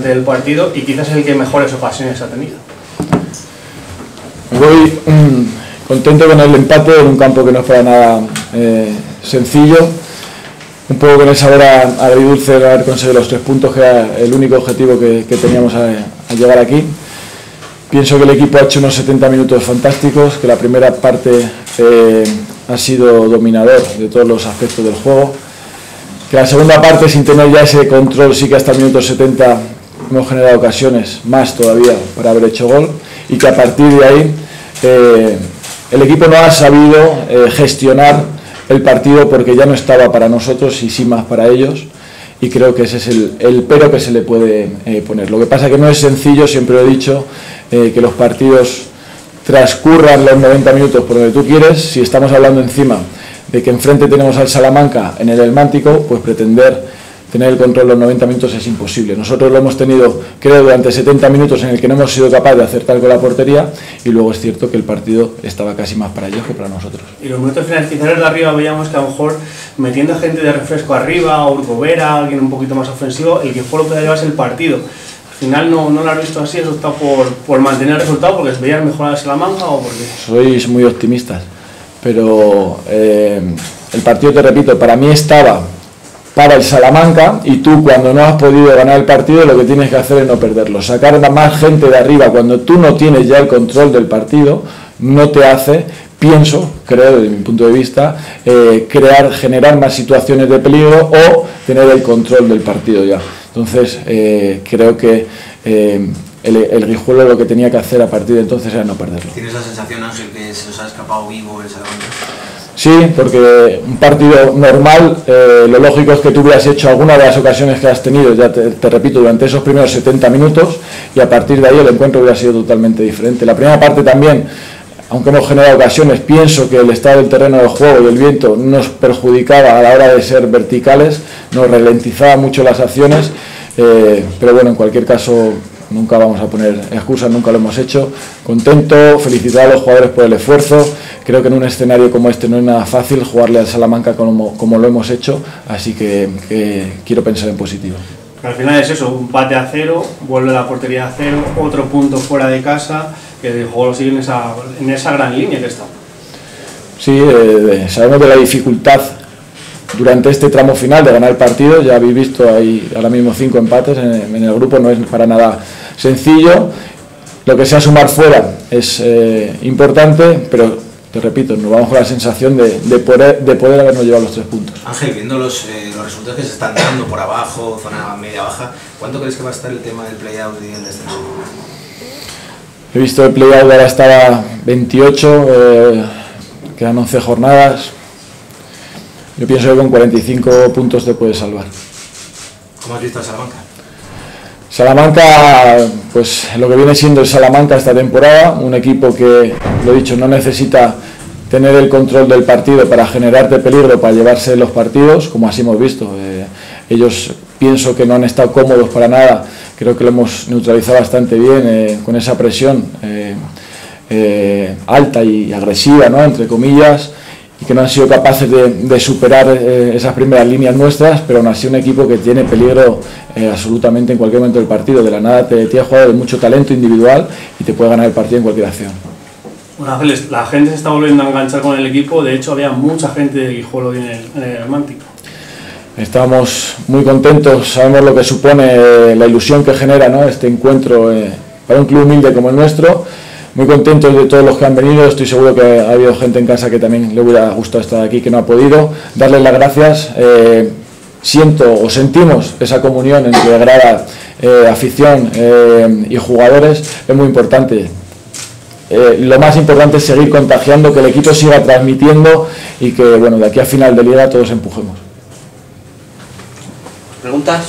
del partido y quizás el que mejores ocasiones ha tenido. Voy mm, contento con el empate en un campo que no fue nada eh, sencillo. Un poco con el sabor a, agridulce de haber conseguido los tres puntos, que era el único objetivo que, teníamos a, llegar aquí. Pienso que el equipo ha hecho unos 70 minutos fantásticos, que la primera parte eh, ha sido dominador de todos los aspectos del juego que la segunda parte, sin tener ya ese control, sí que hasta el minuto 70 hemos generado ocasiones más todavía para haber hecho gol y que a partir de ahí eh, el equipo no ha sabido eh, gestionar el partido porque ya no estaba para nosotros y sí más para ellos y creo que ese es el, pero que se le puede eh, poner. Lo que pasa que no es sencillo, siempre he dicho, que los partidos transcurran los 90 minutos por donde tú quieres, si estamos hablando encima de que enfrente tenemos al Salamanca en el Elmántico, pues pretender tener el control los 90 minutos es imposible. Nosotros lo hemos tenido, creo, durante 70 minutos en el que no hemos sido capaces de acertar con la portería y luego es cierto que el partido estaba casi más para ellos que para nosotros. Y los minutos finales, quizás de arriba veíamos que a lo mejor metiendo gente de refresco arriba, o Vera, alguien un poquito más ofensivo, el que fue lo que llevarse el partido. Al final no, no lo has visto así, has optado por, por mantener el resultado porque veías mejor a Salamanca o porque... Sois muy optimistas pero eh, el partido, te repito, para mí estaba para el Salamanca y tú cuando no has podido ganar el partido lo que tienes que hacer es no perderlo. Sacar más gente de arriba cuando tú no tienes ya el control del partido no te hace, pienso, creo desde mi punto de vista, eh, crear, generar más situaciones de peligro o tener el control del partido ya. Entonces eh, creo que el, el Guijuelo lo que tenía que hacer a partir de entonces era no perderlo. ¿Tienes la sensación, Ángel, que se os ha escapado vivo el Salamanca? Sí, porque un partido normal, eh, lo lógico es que tú hubieras hecho alguna de las ocasiones que has tenido, ya te, repito, durante esos primeros 70 minutos y a partir de ahí el encuentro hubiera sido totalmente diferente. La primera parte también, aunque hemos generado ocasiones, pienso que el estado del terreno del juego y el viento nos perjudicaba a la hora de ser verticales, nos ralentizaba mucho las acciones, eh, pero bueno, en cualquier caso nunca vamos a poner excusas, nunca lo hemos hecho. Contento, felicitar a los jugadores por el esfuerzo. Creo que en un escenario como este no es nada fácil jugarle al Salamanca como, como lo hemos hecho, así que, quiero pensar en positivo. al final es eso, un bate a cero, vuelve a la portería a cero, otro punto fuera de casa, que el juego sigue en esa, en esa gran línea que está. Sí, eh, sabemos de la dificultad durante este tramo final de ganar el partido. Ya habéis visto ahí ahora mismo cinco empates en, el grupo, no es para nada sencillo. Lo que sea sumar fuera es eh, importante, pero te repito, nos vamos con la sensación de, de, poder, de poder habernos llevado los tres puntos. Ángel, viendo los, eh, los resultados que se están dando por abajo, zona media-baja, ¿cuánto crees que va a estar el tema del play-out y el descenso? He visto el play-out ahora estaba 28, eh, quedan 11 jornadas, yo pienso que con 45 puntos te puedes salvar. ¿Cómo has visto a Salamanca? Salamanca, pues lo que viene siendo el Salamanca esta temporada, un equipo que, lo he dicho, no necesita tener el control del partido para generarte peligro, para llevarse los partidos, como así hemos visto. Eh, ellos pienso que no han estado cómodos para nada, creo que lo hemos neutralizado bastante bien eh, con esa presión eh, alta y agresiva, ¿no? entre comillas y que no han sido capaces de, superar eh, esas primeras líneas nuestras, pero aún así un equipo que tiene peligro eh, absolutamente en cualquier momento del partido. De la nada te tiene jugado de mucho talento individual y te puede ganar el partido en cualquier acción. Bueno, Ángeles, la gente se está volviendo a enganchar con el equipo, de hecho había mucha gente de Guijuelo en el, en el Atlántico. Estamos muy contentos, sabemos lo que supone eh, la ilusión que genera ¿no? este encuentro para un club humilde como el nuestro muy contentos de todos los que han venido. Estoy seguro que ha habido gente en casa que también le hubiera gustado estar aquí, que no ha podido. Darles las gracias. Eh, siento o sentimos esa comunión entre grada, eh, afición eh, y jugadores. Es muy importante. lo más importante es seguir contagiando, que el equipo siga transmitiendo y que bueno, de aquí a final de liga todos empujemos. ¿Preguntas?